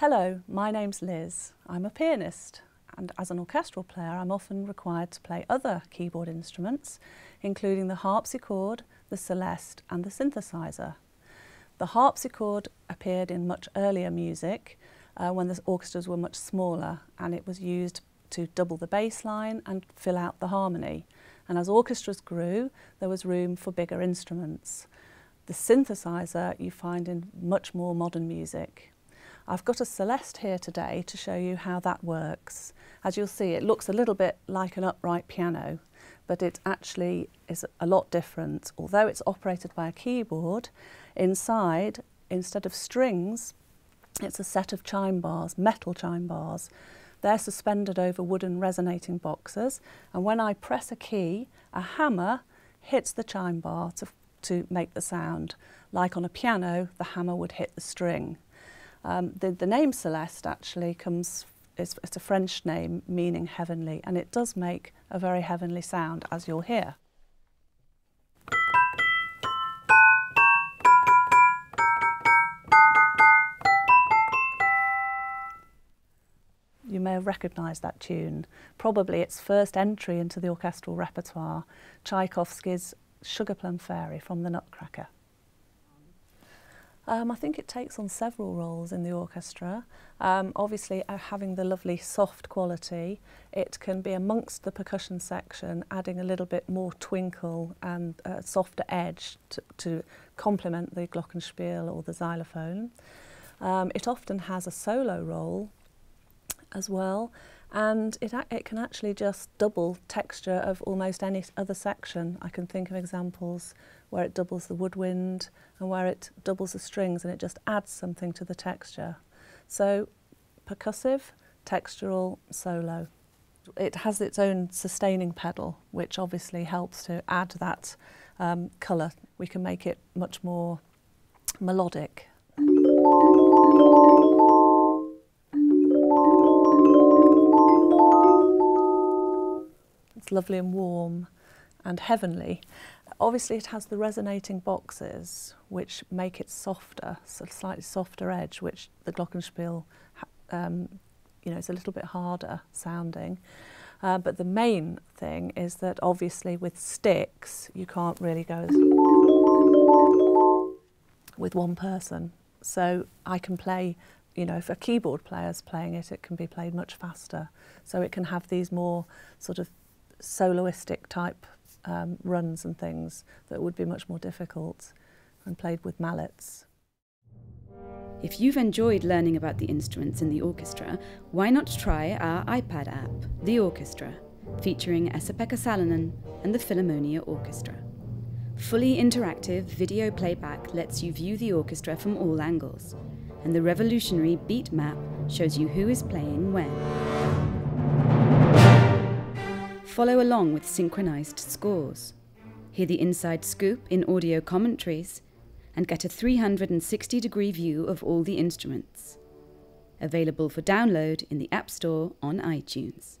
Hello, my name's Liz. I'm a pianist and as an orchestral player I'm often required to play other keyboard instruments including the harpsichord, the celeste and the synthesizer. The harpsichord appeared in much earlier music uh, when the orchestras were much smaller and it was used to double the bass line and fill out the harmony. And as orchestras grew, there was room for bigger instruments. The synthesizer you find in much more modern music. I've got a Celeste here today to show you how that works. As you'll see, it looks a little bit like an upright piano, but it actually is a lot different. Although it's operated by a keyboard, inside, instead of strings, it's a set of chime bars, metal chime bars. They're suspended over wooden resonating boxes, and when I press a key, a hammer hits the chime bar to, to make the sound. Like on a piano, the hammer would hit the string. Um, the, the name Celeste actually comes, it's, it's a French name meaning heavenly, and it does make a very heavenly sound, as you'll hear. You may have recognised that tune. Probably its first entry into the orchestral repertoire, Tchaikovsky's Sugar Plum Fairy from the Nutcracker. Um, I think it takes on several roles in the orchestra. Um, obviously, uh, having the lovely soft quality, it can be amongst the percussion section, adding a little bit more twinkle and a uh, softer edge to, to complement the glockenspiel or the xylophone. Um, it often has a solo role as well, and it, it can actually just double texture of almost any other section. I can think of examples where it doubles the woodwind and where it doubles the strings and it just adds something to the texture. So percussive, textural, solo. It has its own sustaining pedal, which obviously helps to add that um, colour. We can make it much more melodic. It's lovely and warm and heavenly. Obviously it has the resonating boxes which make it softer, so slightly softer edge, which the glockenspiel, um, you know, is a little bit harder sounding. Uh, but the main thing is that obviously with sticks you can't really go with one person. So I can play, you know, if a keyboard player's playing it, it can be played much faster. So it can have these more sort of soloistic type um, runs and things that would be much more difficult and played with mallets. If you've enjoyed learning about the instruments in the orchestra, why not try our iPad app, The Orchestra, featuring Esa-Pekka Salonen and the Philharmonia Orchestra. Fully interactive video playback lets you view the orchestra from all angles, and the revolutionary beat map shows you who is playing when. Follow along with synchronized scores. Hear the inside scoop in audio commentaries and get a 360 degree view of all the instruments. Available for download in the App Store on iTunes.